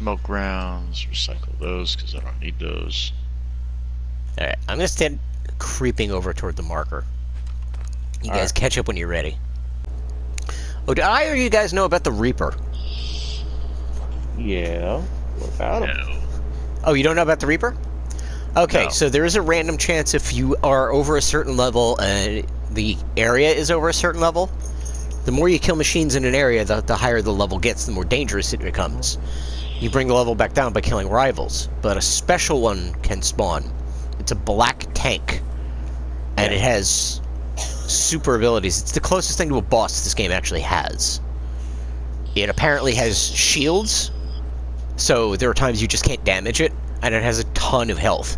smoke rounds. Recycle those because I don't need those. Alright, I'm gonna stand creeping over toward the marker. You guys Alright. catch up when you're ready. Oh, did either of you guys know about the Reaper? Yeah. What about him? No. Oh, you don't know about the Reaper? Okay, No. so there is a random chance if you are over a certain level and the area is over a certain level, the more you kill machines in an area, the, the higher the level gets, the more dangerous it becomes. You bring the level back down by killing rivals, but a special one can spawn. It's a black tank, and it has super abilities. It's the closest thing to a boss this game actually has. It apparently has shields, so there are times you just can't damage it, and it has a ton of health.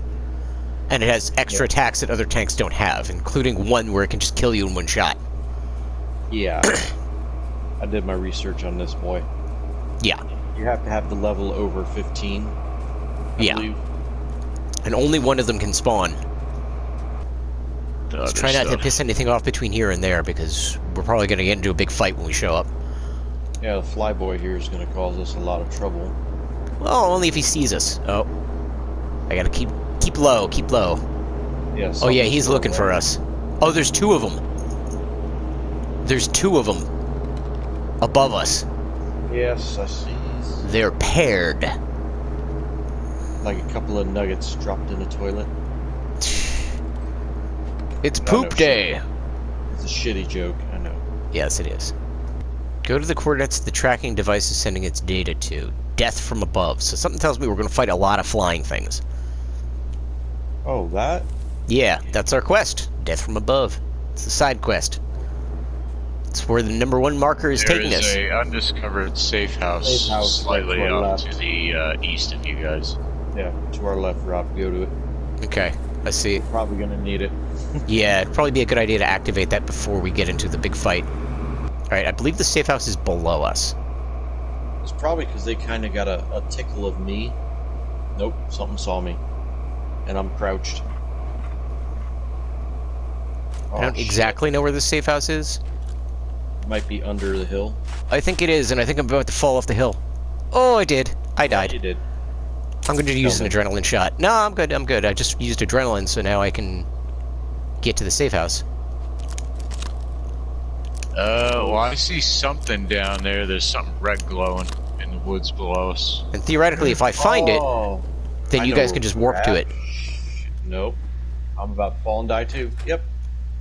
And it has extra attacks that other tanks don't have, including one where it can just kill you in one shot. Yeah. I did my research on this boy. Yeah, You have to have the level over 15. I yeah. believe. And only one of them can spawn. Let's try not to piss anything off between here and there, because we're probably going to get into a big fight when we show up. Yeah, the flyboy here is going to cause us a lot of trouble. Well, only if he sees us. Oh. I gotta keep keep low, keep low. Yeah. Oh yeah, he's going looking for us. Oh, there's two of them. There's two of them. Above us. Yes, I see. They're paired. Like a couple of nuggets dropped in a toilet. It's poop day. It's a shitty joke, I know. Yes, it is. Go to the coordinates the tracking device is sending its data to. Death from above. So something tells me we're going to fight a lot of flying things. Oh, that? Yeah, that's our quest. Death from above. It's a side quest. It's where the number one marker is There taking is us. a undiscovered safe house, Safe house, slightly to our up left. to the uh, east of you guys. Yeah, to our left, Rob. Go to it. Okay, I see. Probably going to need it. Yeah, it'd probably be a good idea to activate that before we get into the big fight. Alright, I believe the safe house is below us. It's probably because they kind of got a, a tickle of me. Nope, something saw me. And I'm crouched. I don't Oh, shit. exactly know where the safe house is. Might be under the hill. I think it is, and I think I'm about to fall off the hill. Oh, I did. I died. You did. I'm going to use an adrenaline shot. No, I'm good. I'm good. I just used adrenaline, so now I can get to the safe house. Uh, well, I see something down there. There's something red glowing in the woods below us. And theoretically, if I find it, Oh, then I you guys can just warp to it. Nope. I'm about to fall and die too. Yep.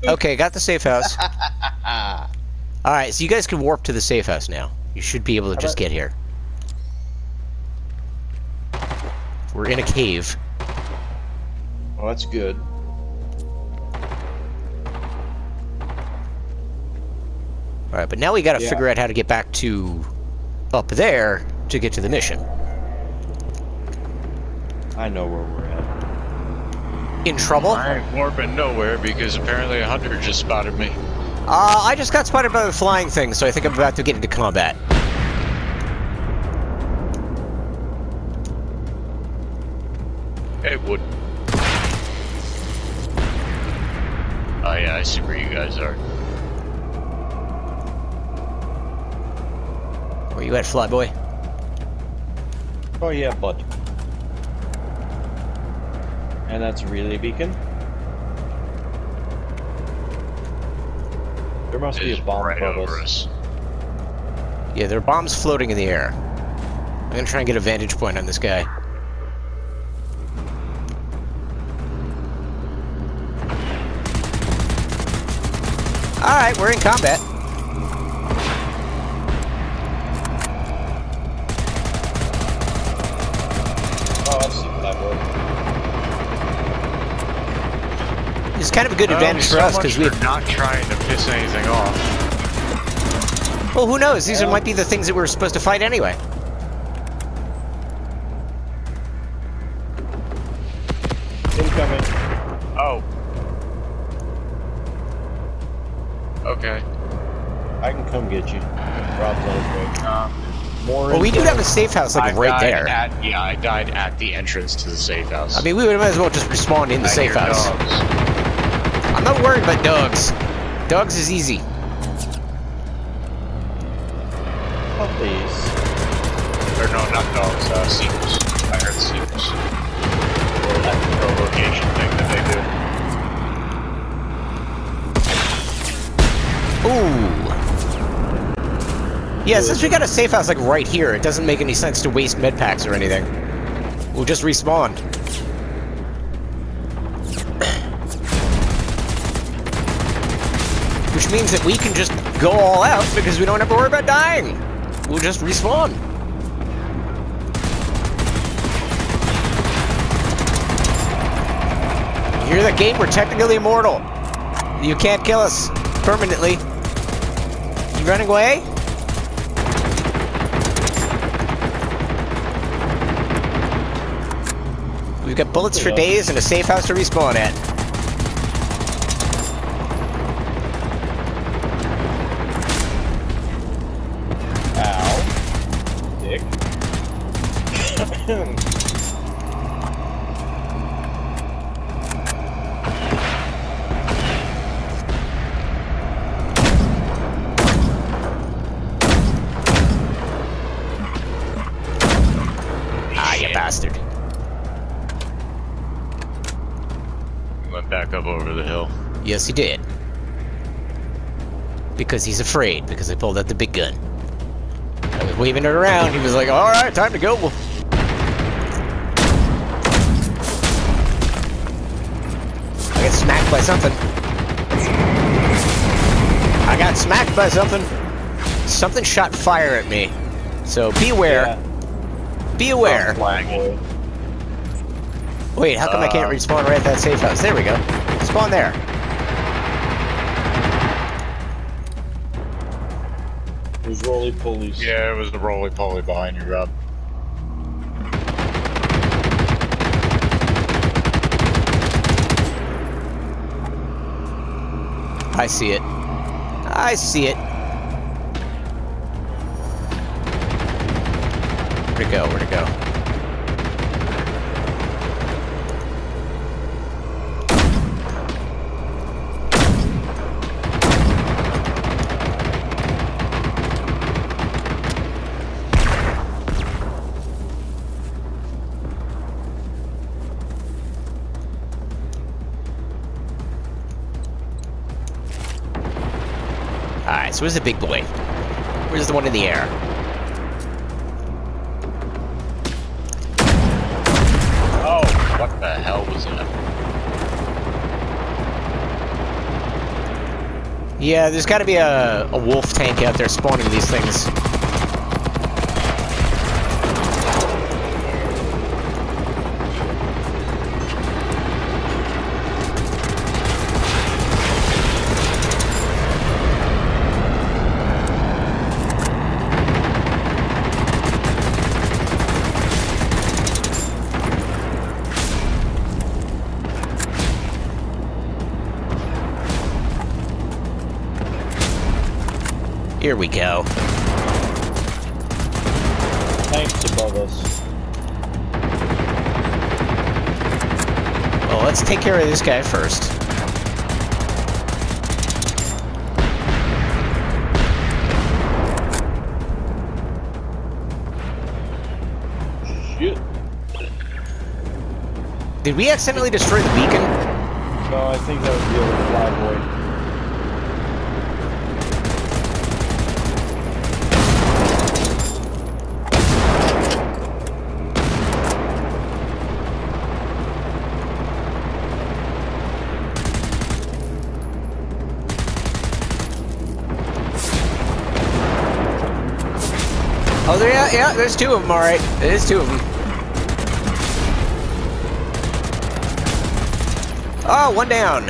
Okay, got the safe house. Ah. Alright, so you guys can warp to the safe house now. You should be able to How just about- get here. We're in a cave. Well, that's good. Alright, but now we gotta Yeah. figure out how to get back to up there to get to the mission. I know where we're at. In trouble? I ain't warping nowhere because apparently a hunter just spotted me. Uh, I just got spotted by the flying thing, so I think I'm about to get into combat. Hey, would. Oh yeah, I see where you guys are. Where you at, Flyboy? Oh yeah, bud. And that's really a relay beacon. Must be a bomb right above over us. us. Yeah, there are bombs floating in the air. I'm gonna try and get a vantage point on this guy. Alright, we're in combat. Oh, I see that one. It's kind of a good Oh, advantage for so us because we're not trying to piss anything off. Well, who knows? These are, might be the things that we're supposed to fight anyway. Incoming. Oh. Okay. I can come get you. Rob's on. Um, More. Well, we do have a safe house like I right died there. At, yeah, I died at the entrance to the safe house. I mean, we would might as well just respawn in the I safe house. dogs. I'm not worried about dogs. Dogs is easy. Oh, please. Or no, not dogs, uh, seagulls. I heard seagulls. That provocation thing that they do. Ooh. Yeah, since we got a safe house like right here, it doesn't make any sense to waste med packs or anything. We'll just respawn. Which means that we can just go all out because we don't have to worry about dying. We'll just respawn. You hear that game? We're technically immortal. You can't kill us permanently. You running away? We've got bullets for uh, days and a safe house to respawn at. You Shit. bastard. Went back up over the hill. Yes, he did. Because he's afraid, because I pulled out the big gun. I was waving it around, he was like, alright, time to go. I got smacked by something. I got smacked by something. Something shot fire at me. So beware. Yeah. Be aware. Wait, how come I can't Uh, respawn right at that safe house? There we go. Spawn there. Who's roly police? Yeah, it was the roly poly behind you, Rob. I see it. I see it. Where'd it go? Where'd it go? Alright, so where's the big boy? Where's the one in the air? What the hell was that? Yeah, there's gotta be a, a wolf tank out there spawning these things. Here we go. Tanks above us. Well, let's take care of this guy first. Shit. Did we accidentally destroy the beacon? No, I think that was the other fly Oh, there, yeah, yeah, there's two of them, alright. There's two of them. Oh, one down.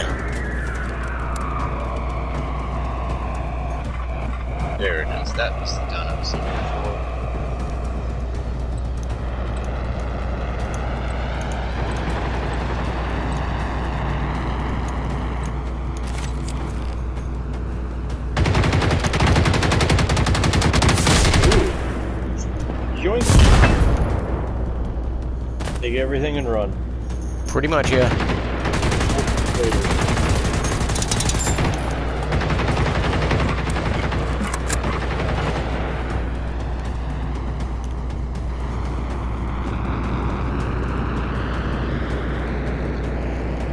There it is. That was everything and run. Pretty much, yeah.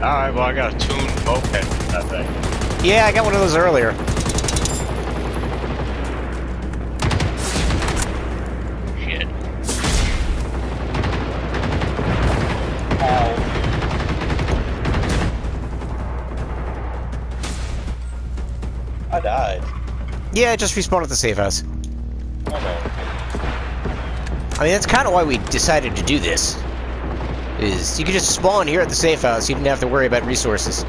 Alright, well I got a tuned moped that thing. Yeah, I got one of those earlier. Yeah, just respawn at the safe house. Okay. I mean, that's kind of why we decided to do this. Is you could just spawn here at the safe house. You didn't have to worry about resources.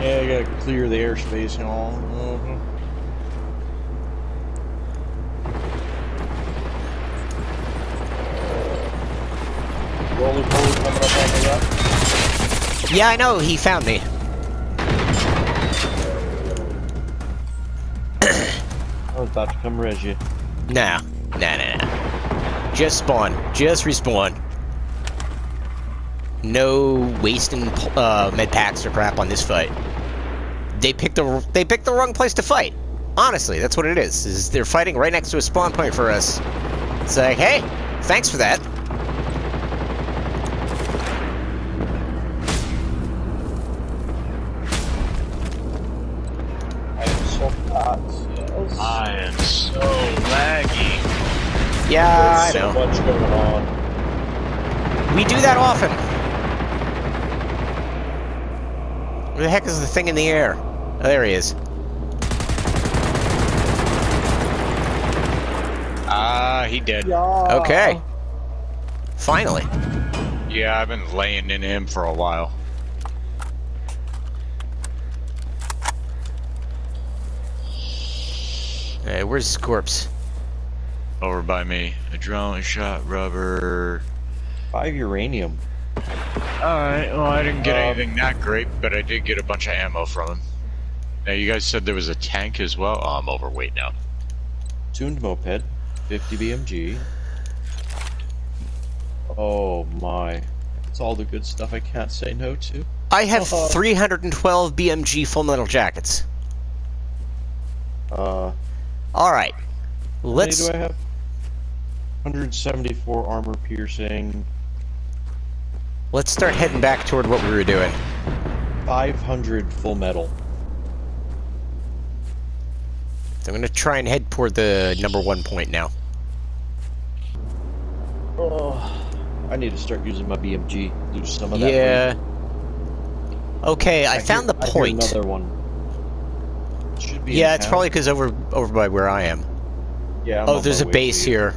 Yeah, I gotta clear the airspace and all. Mhm. Roller coming up on the left. Yeah, I know. He found me. Was about to come res you. Nah, nah, nah, nah. Just spawn. Just respawn. No wasting uh, med packs or crap on this fight. They picked the they picked the wrong place to fight. Honestly, that's what it is. Is they're fighting right next to a spawn point for us. It's like, hey, thanks for that. Laggy. Yeah, I There's so know. much going on. We do that often. Where the heck is the thing in the air? Oh, there he is. Ah, he dead. Okay. Finally. Yeah, I've been laying in him for a while. Hey, where's his corpse? Over by me. Adrenaline shot, rubber. Five uranium. Alright, well, I didn't get Um, anything that great, but I did get a bunch of ammo from him. Now, you guys said there was a tank as well? Oh, I'm overweight now. Tuned moped. 50 BMG. Oh my. It's all the good stuff I can't say no to. I have Uh-huh. 312 BMG full metal jackets. Uh, All right. how many Let's. do I have? 174 armor piercing. Let's start heading back toward what we were doing. 500 full metal. So I'm gonna try and head toward the number one point now. Oh, I need to start using my BMG. Lose some of that. Yeah. Okay, I, hear- found the I hear point. another one. It should be. Yeah, it's town. probably because over over by where I am. Yeah. I'm Oh, there's a base to here.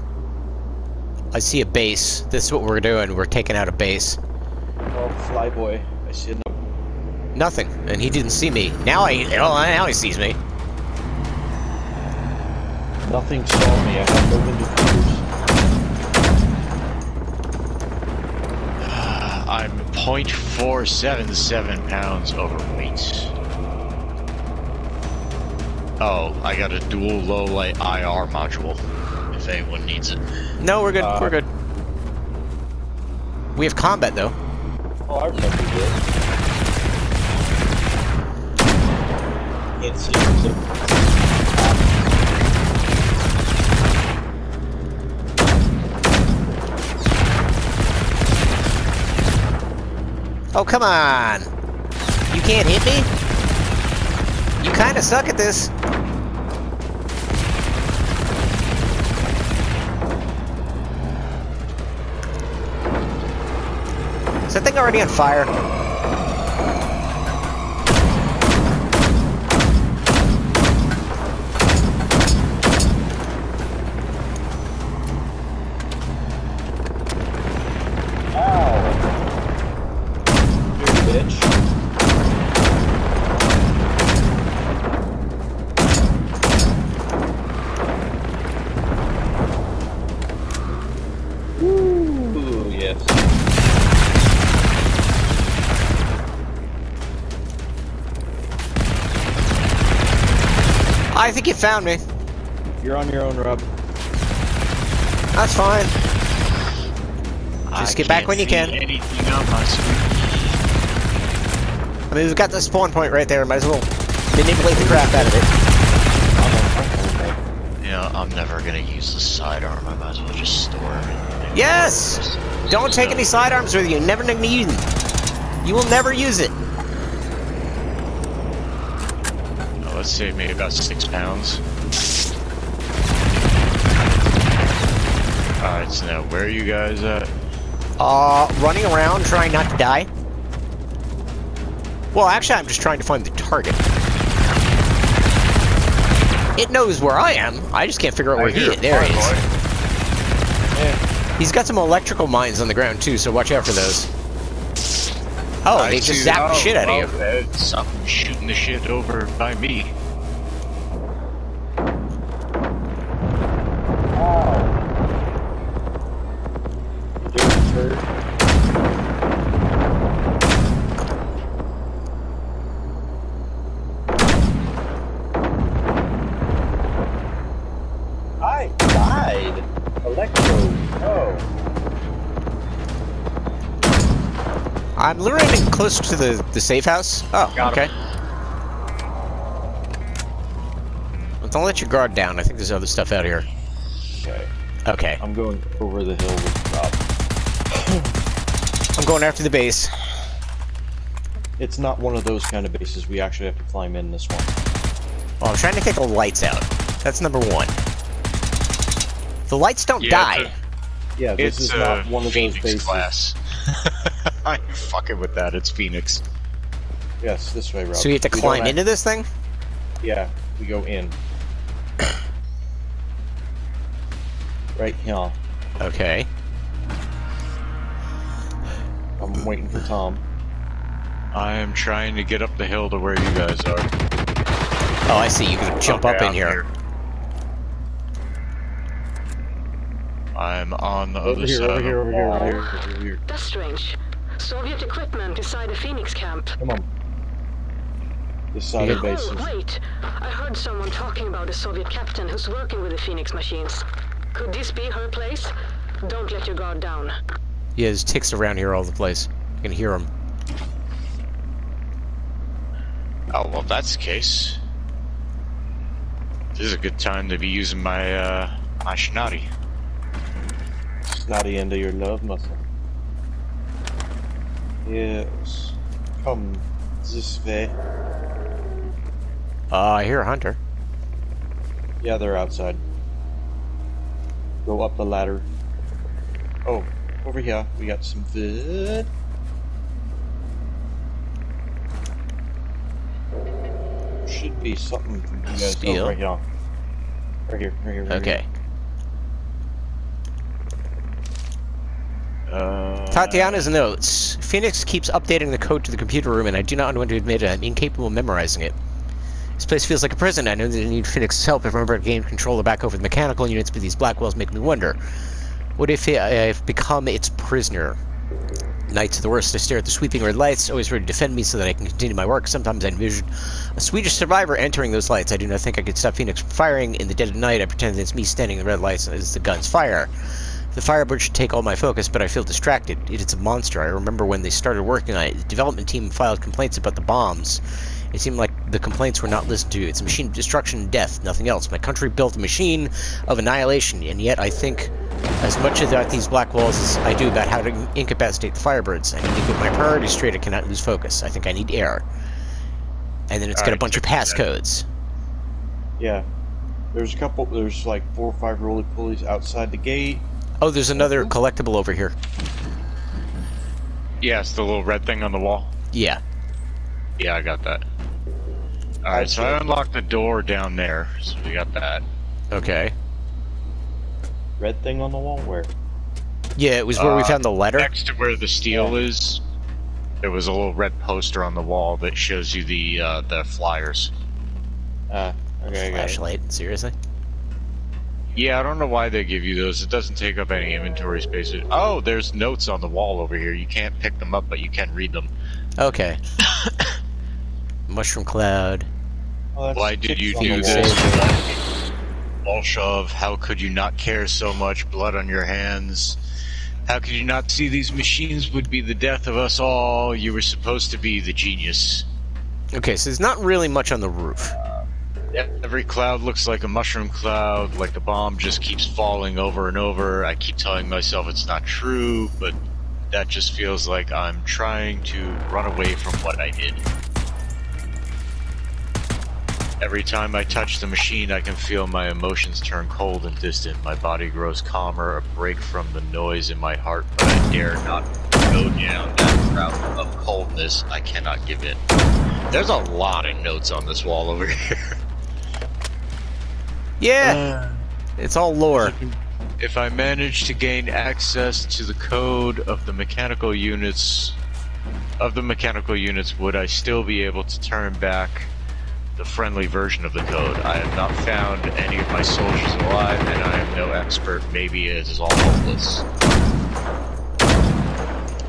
I see a base. This is what we're doing. We're taking out a base. Oh, flyboy. I see another. Nothing, and he didn't see me. Now I, oh, now he sees me. Nothing saw me. I have no indicators. I'm 0.477 pounds overweight. Oh, I got a dual low light IR module. If anyone needs it. No, we're good. Uh, we're good. We have combat though. Oh, I remember this. Can't see. So Oh, come on. You can't hit me? You kind of suck at this. Already on fire? I you found me. You're on your own, Rob. That's fine. Just I get back when you can. Anything on my screen. I mean, we've got the spawn point right there. Might as well manipulate the crap out of it. You know, I'm never gonna use the sidearm. I might as well just store everything. Yes! Don't take any sidearms with you. Never need them. You will never use it. Oh, let's save me about six pounds. Alright, so now where are you guys at? Uh, running around trying not to die. Well, actually, I'm just trying to find the target. It knows where I am. I just can't figure out where he is. There he is. Yeah. He's got some electrical mines on the ground too, so watch out for those. Oh, they just zapped the shit out of you. Something shooting the shit over by me. Close to the, the safe house. Oh, Got okay. him. Well, don't let your guard down. I think there's other stuff out here. Okay. Okay. I'm going over the hill with Rob. I'm going after the base. It's not one of those kind of bases. We actually have to climb in this one. Well, I'm trying to take the lights out. That's number one. The lights don't Yeah, die. Yeah, this It's is uh, not one of Phoenix those bases. class. I'm fucking with that. It's Phoenix. Yes, this way, Rob. So you have to We don't climb have- into this thing? Yeah, we go in. right here. Okay. I'm waiting for Tom. I am trying to get up the hill to where you guys are. Oh, I see. You can jump Okay, up in I'm here. I'm on the Over other here, side. over of here, the over here, wall. over here, over here. That's strange. Soviet equipment inside the Phoenix camp. Come on. This side of the base Oh, wait. I heard someone talking about a Soviet captain who's working with the Phoenix machines. Could this be her place? Don't let your guard down. Yeah, there's ticks around here all the place. You can hear them. Oh well, if that's the case. This is a good time to be using my uh my schnotty. snotty end of your love muscle. Yes. Come this way. Uh, I hear a hunter. Yeah, they're outside. Go up the ladder. Oh, over here we got some food. Should be something for you guys. Steel. Oh, right here. Right here, right here. Right Okay. Uh, Tatiana's notes. Phoenix keeps updating the code to the computer room, and I do not want to admit it. I'm incapable of memorizing it. This place feels like a prison. I know that I need Phoenix's help if I'm ever to gain control back over the mechanical units, but these Blackwells make me wonder. What if I- I've become its prisoner? Nights are the worst. I stare at the sweeping red lights, always ready to defend me so that I can continue my work. Sometimes I envision a Swedish survivor entering those lights. I do not think I could stop Phoenix from firing. In the dead of night, I pretend it's me standing in the red lights as the guns fire. The Firebird should take all my focus, but I feel distracted. It is a monster. I remember when they started working on it. The development team filed complaints about the bombs. It seemed like the complaints were not listened to. It's a machine of destruction and death, nothing else. My country built a machine of annihilation, and yet I think as much about these black walls as I do about how to incapacitate the Firebirds. I need to get my priorities straight. I cannot lose focus. I think I need air. And then it's got a bunch of passcodes. Yeah. There's a couple. There's like four or five roly polies outside the gate. Oh, there's another collectible over here. Yeah, the little red thing on the wall. Yeah. Yeah, I got that. Alright, so I unlocked the door down there, so we got that. Okay. Red thing on the wall. Where? Yeah, it was where we Uh, found the letter. Next to where the steel is, there was a little red poster on the wall that shows you the uh, the flyers. Ah. okay. I got it. Flashlight. Seriously? Yeah, I don't know why they give you those. It doesn't take up any inventory space. Oh, there's notes on the wall over here. You can't pick them up, but you can read them. Okay. Mushroom cloud. Oh, Why did you do this? Bolshov, how could you not care so much? Blood on your hands. How could you not see these machines would be the death of us all? You were supposed to be the genius. Okay, so there's not really much on the roof. Every cloud looks like a mushroom cloud, like the bomb just keeps falling over and over. I keep telling myself it's not true, but that just feels like I'm trying to run away from what I did. Every time I touch the machine, I can feel my emotions turn cold and distant. My body grows calmer, a break from the noise in my heart, but I dare not go down that route of coldness. I cannot give in. There's a lot of notes on this wall over here. Yeah, it's all lore. If I manage to gain access to the code of the mechanical units of the mechanical units, would I still be able to turn back the friendly version of the code? I have not found any of my soldiers alive, and I am no expert. Maybe it is all hopeless.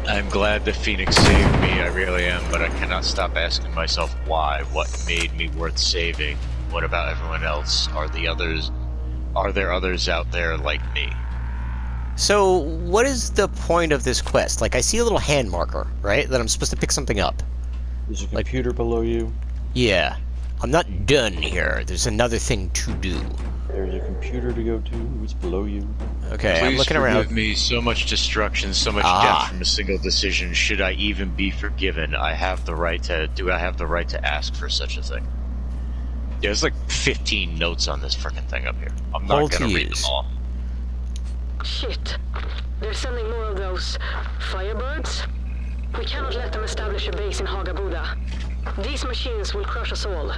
I'm glad that Phoenix saved me, I really am, but I cannot stop asking myself why. What made me worth saving? What about everyone else? Are the others are there others out there like me? So, what is the point of this quest? Like, I see a little hand marker, right? That I'm supposed to pick something up. There's a Like- computer below you. Yeah. I'm not done here. There's another thing to do. There's a computer to go to. It's below you. Okay, I'm Please looking forgive around. me. So much destruction, so much Ah. death from a single decision. Should I even be forgiven? I have the right to. Do I have the right to ask for such a thing? Yeah, there's like 15 notes on this freaking thing up here. I'm not Hold gonna to read them all. Shit. They're sending more of those firebirds. We cannot let them establish a base in Hagabuda. These machines will crush us all.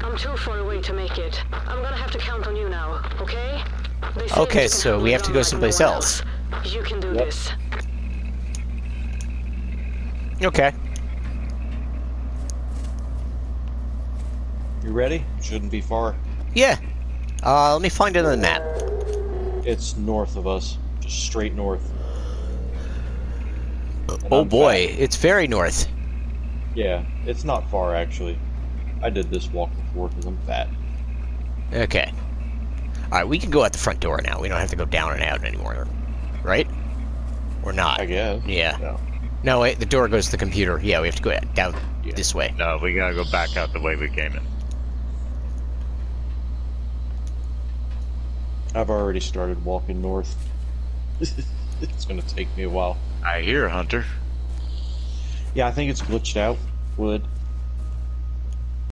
I'm too far away to make it. I'm gonna have to count on you now, okay? Okay, that you can so we have to go someplace no one else. You can do Yep. this. Okay. You ready? Shouldn't be far. Yeah. Uh, let me find it on the map. It's north of us. Just straight north. And Oh I'm boy, fat. it's very north. Yeah, it's not far actually. I did this walk before because I'm fat. Okay. Alright, we can go out the front door now. We don't have to go down and out anymore. Right? Or not? I guess. Yeah. No. No, wait, the door goes to the computer. Yeah, we have to go down Yeah. this way. No, we gotta go back out the way we came in. I've already started walking north. it's gonna take me a while. I hear, Hunter. Yeah, I think it's glitched out. Wood.